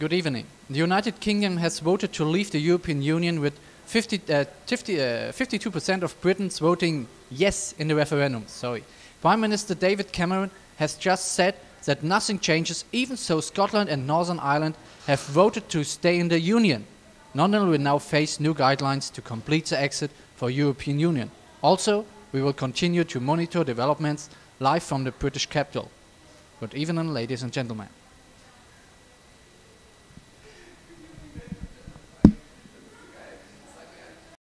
Good evening. The United Kingdom has voted to leave the European Union with 50, uh, 50, uh, 52% of Britons voting yes in the referendum. Sorry. Prime Minister David Cameron has just said that nothing changes, even so Scotland and Northern Ireland have voted to stay in the Union. London will now face new guidelines to complete the exit for European Union. Also, we will continue to monitor developments live from the British capital. Good evening, ladies and gentlemen.